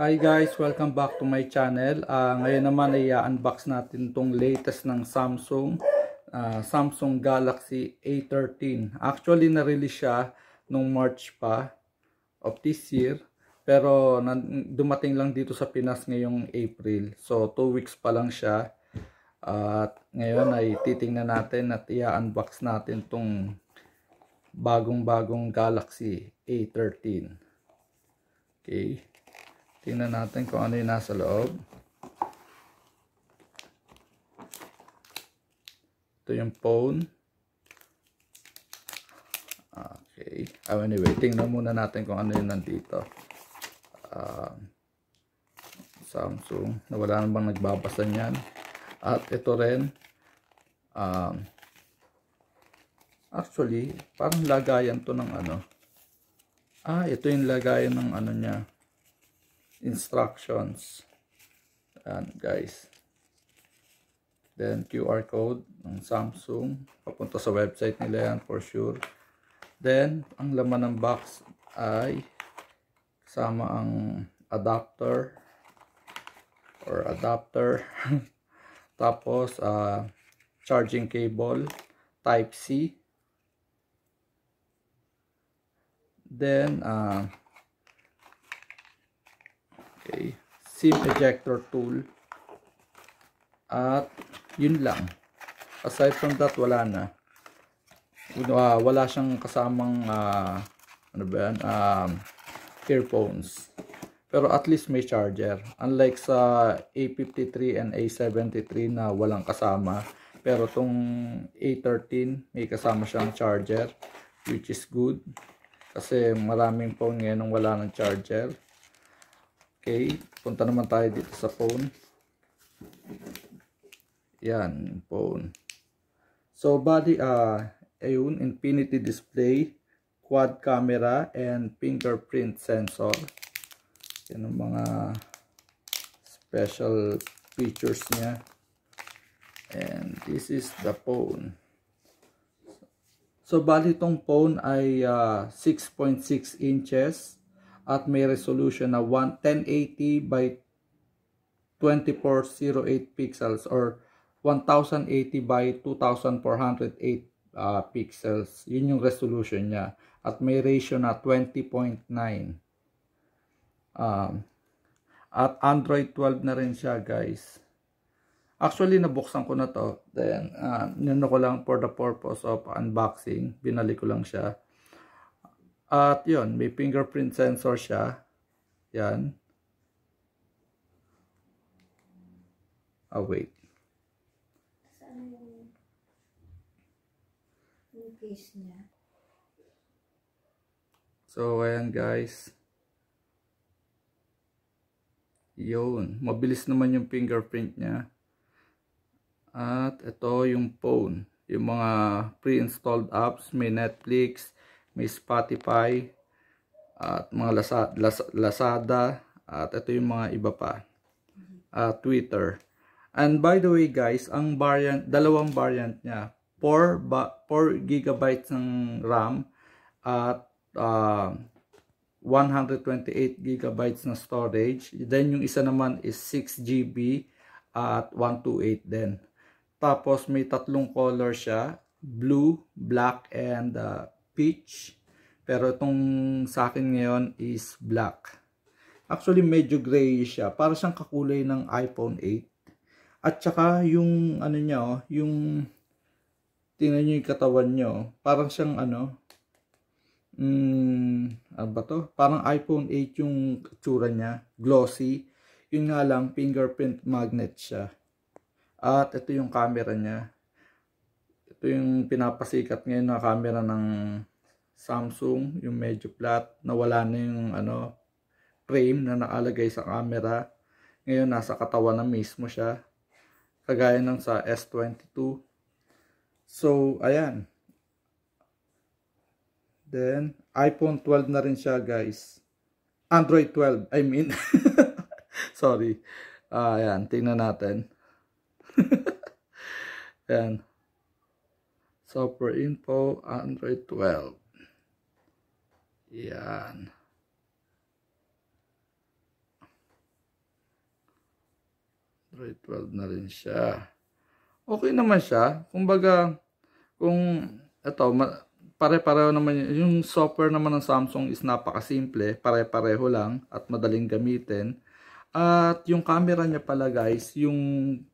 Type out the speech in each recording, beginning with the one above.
Hi guys, welcome back to my channel. Ah, ngayon naman ay unbox natin tong latest ng Samsung ah, Samsung Galaxy A13. Actually na-release siya nung March pa of this year. Pero dumating lang dito sa Pinas ngayong April. So 2 weeks pa lang siya. At ngayon ay titingnan natin at i-unbox natin tong bagong-bagong Galaxy A13. Okay. Tingnan natin kung ano yung nasa loob. Ito yung phone. Okay. Oh, anyway, tingnan muna natin kung ano yung nandito. Um, Samsung. Wala na bang nagbabasa niyan. At ito rin. Um, actually, parang lagayan to ng ano. Ah, ito yung lagayan ng ano niya instructions. Ayan, guys. Then, QR code ng Samsung. Papunta sa website nila yan for sure. Then, ang laman ng box ay kasama ang adapter or adapter. Tapos, uh, charging cable Type-C. Then, uh, Okay. SIM ejector tool. At yun lang. Aside from that, wala na. Uh, wala siyang kasamang uh, ano ba yan? Um, earphones. Pero at least may charger. Unlike sa A53 and A73 na walang kasama. Pero tong A13 may kasama siyang charger which is good. Kasi maraming phone ngayon wala ng charger. Okay, punta naman tayo dito sa phone. Yan, phone. So, body, uh, ayun, infinity display, quad camera, and fingerprint sensor. Yan ang mga special features niya. And this is the phone. So, bali itong phone ay uh, 6.6 inches at may resolution na 1080 by 2408 pixels or 1080 by 2408 uh, pixels. Yun yung resolution niya. At may ratio na 20.9. Um, at Android 12 na rin siya guys. Actually, nabuksan ko na to. Then, uh, nino ko lang for the purpose of unboxing. Binalik ko lang siya. At yon may fingerprint sensor siya. Yan. Ah, wait. Case niya? So, ayan guys. Yun. Mabilis naman yung fingerprint niya. At ito yung phone. Yung mga pre-installed apps. May Netflix, may Spotify, at mga Lazada, at ito yung mga iba pa. Uh, Twitter. And by the way guys, ang variant, dalawang variant niya. 4, ba, 4 gigabytes ng RAM at uh, 128 gigabytes na storage. Then yung isa naman is 6 GB at 128 din. Tapos may tatlong color siya, blue, black, and uh, peach. Pero itong sa akin ngayon is black. Actually medyo gray siya. Para siyang kakulay ng iPhone 8. At saka yung ano niya, oh, yung tingnan niyo yung katawan niyo, oh. parang siyang ano, mm, ano ba to? Parang iPhone 8 yung tsura niya, glossy. Yun nga lang, fingerprint magnet siya. At ito yung camera niya. Ito yung pinapasikat ngayon na camera ng Samsung, yung medyo flat, nawala na yung ano, frame na nakalagay sa camera. Ngayon nasa katawan na mismo siya kagaya ng sa S22. So, ayan. Then, iPhone 12 na rin siya, guys. Android 12, I mean. Sorry. Uh, ayan, tingnan natin. ayan. Software info, Android 12. Yan. Okay, 12 na rin siya. Okay naman siya. Kumbaga, kung ito, pare-pareho naman yun. yung software naman ng Samsung is napakasimple, pare-pareho lang at madaling gamitin. At yung camera niya pala guys, yung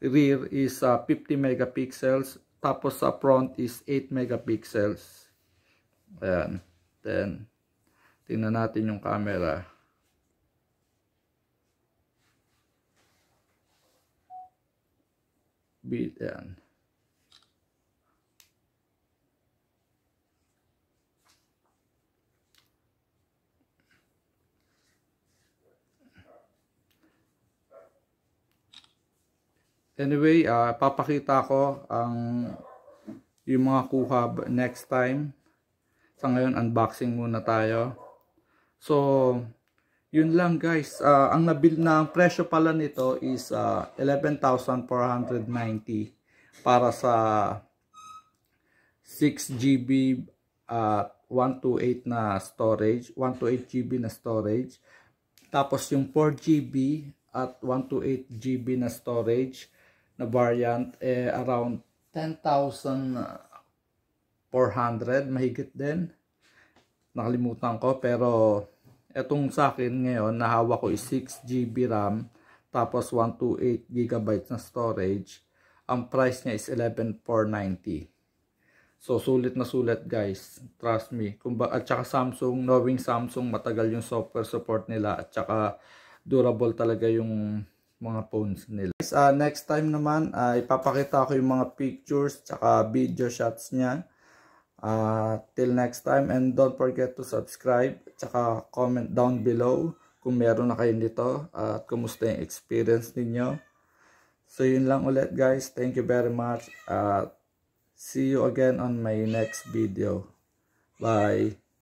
rear is uh, 50 megapixels, tapos sa front is 8 megapixels. Ayan. Then, tingnan natin yung camera. Ayan. Anyway, uh, papakita ko ang yung mga kuha next time. Sa ngayon, unboxing muna tayo. So, yun lang guys. Uh, ang nabil na ang presyo pala nito is uh, 11,490 para sa 6 GB at 128 na storage, 128 GB na storage. Tapos yung 4 GB at 128 GB na storage na variant eh around 10,400 mahigit din. Nakalimutan ko pero etong sa akin ngayon nahawa ko is 6 GB RAM tapos 128 GB na storage. Ang price niya is 11,490 so sulit na sulit guys. Trust me. Kung ba, at saka Samsung knowing Samsung matagal yung software support nila at saka durable talaga yung mga phones nila. Uh, next time naman, uh, ipapakita ko yung mga pictures tsaka video shots niya. Uh, till next time and don't forget to subscribe tsaka comment down below kung meron na kayo nito at uh, kumusta yung experience ninyo. So yun lang ulit guys. Thank you very much. Uh, see you again on my next video. Bye.